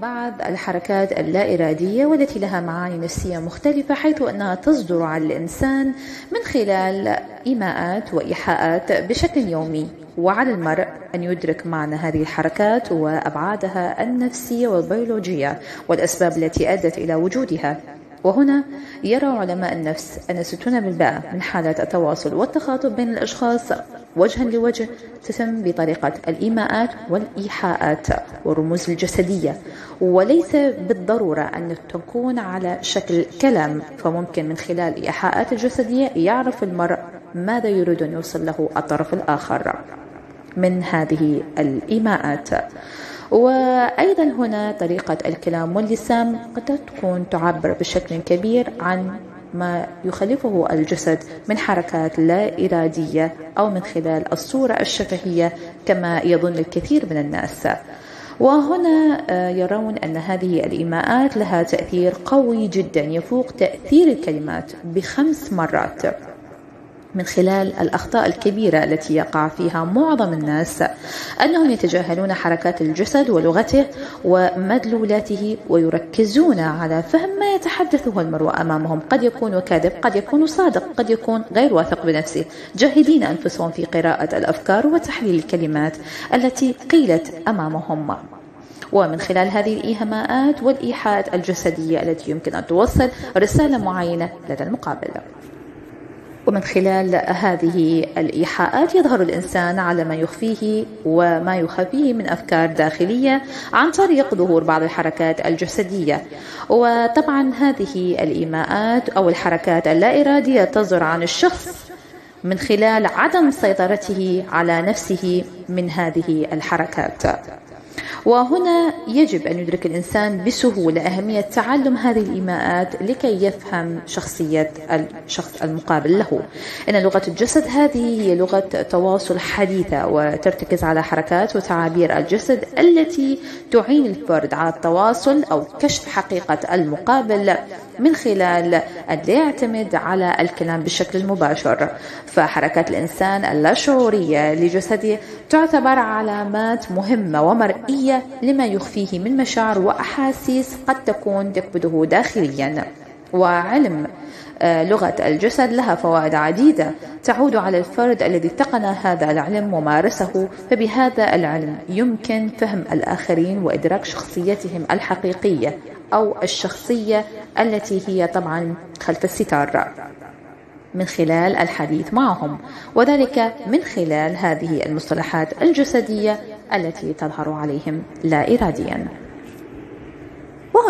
بعض الحركات اللا إرادية والتي لها معاني نفسية مختلفة حيث أنها تصدر على الإنسان من خلال إيماءات وإيحاءات بشكل يومي. وعلى المرء أن يدرك معنى هذه الحركات وأبعادها النفسية والبيولوجية والأسباب التي أدت إلى وجودها. وهنا يرى علماء النفس أن 60% من حالات التواصل والتخاطب بين الأشخاص وجها لوجه تتم بطريقة الإيماءات والإيحاءات والرموز الجسدية. وليس بالضرورة أن تكون على شكل كلام فممكن من خلال الإيحاءات الجسدية يعرف المرء ماذا يريد أن يوصل له الطرف الآخر. من هذه الإيماءات. وأيضا هنا طريقة الكلام واللسان قد تكون تعبر بشكل كبير عن ما يخلفه الجسد من حركات لا إرادية أو من خلال الصورة الشفهية كما يظن الكثير من الناس. وهنا يرون أن هذه الإيماءات لها تأثير قوي جدا يفوق تأثير الكلمات بخمس مرات. من خلال الأخطاء الكبيرة التي يقع فيها معظم الناس أنهم يتجاهلون حركات الجسد ولغته ومدلولاته ويركزون على فهم ما يتحدثه المرء أمامهم. قد يكون كاذب قد يكون صادق قد يكون غير واثق بنفسه. جاهدين أنفسهم في قراءة الأفكار وتحليل الكلمات التي قيلت أمامهم. ومن خلال هذه الإيهامات والإيحاءات الجسدية التي يمكن أن توصل رسالة معينة لدى المقابل. ومن خلال هذه الإيحاءات يظهر الإنسان على ما يخفيه وما يخفيه من أفكار داخلية عن طريق ظهور بعض الحركات الجسدية. وطبعا هذه الإيماءات أو الحركات اللا إرادية تصدر عن الشخص من خلال عدم سيطرته على نفسه من هذه الحركات. وهنا يجب أن يدرك الإنسان بسهولة أهمية تعلم هذه الإيماءات لكي يفهم شخصية الشخص المقابل له. إن لغة الجسد هذه هي لغة تواصل حديثة وترتكز على حركات وتعابير الجسد التي تعين الفرد على التواصل أو كشف حقيقة المقابل من خلال أن لا يعتمد على الكلام بشكل مباشر فحركات الإنسان اللاشعورية لجسده تعتبر علامات مهمة ومرئية لما يخفيه من مشاعر وأحاسيس قد تكون تكبده داخليا. وعلم لغة الجسد لها فوائد عديدة تعود على الفرد الذي اتقن هذا العلم ومارسه فبهذا العلم يمكن فهم الآخرين وإدراك شخصيتهم الحقيقية أو الشخصية التي هي طبعا خلف الستار. من خلال الحديث معهم وذلك من خلال هذه المصطلحات الجسدية التي تظهر عليهم لا إراديا.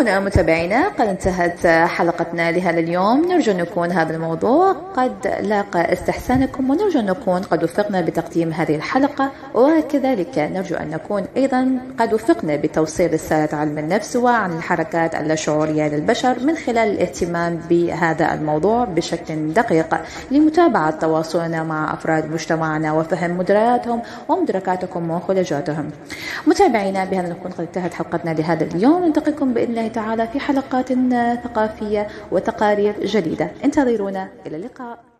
وهنا متابعينا. قد انتهت حلقتنا لهذا اليوم. نرجو أن يكون هذا الموضوع قد لاقى استحسانكم ونرجو أن نكون قد وفقنا بتقديم هذه الحلقة. وكذلك نرجو أن نكون أيضا قد وفقنا بتوصيل رسالة علم النفس وعن الحركات اللاشعورية للبشر من خلال الاهتمام بهذا الموضوع بشكل دقيق. لمتابعة تواصلنا مع أفراد مجتمعنا وفهم مدرياتهم ومدركاتكم وخلجاتهم. متابعينا بهذا نكون قد انتهت حلقتنا لهذا اليوم. نلتقيكم بإذن الله تعالى في حلقات ثقافية وتقارير جديدة. انتظرونا إلى اللقاء.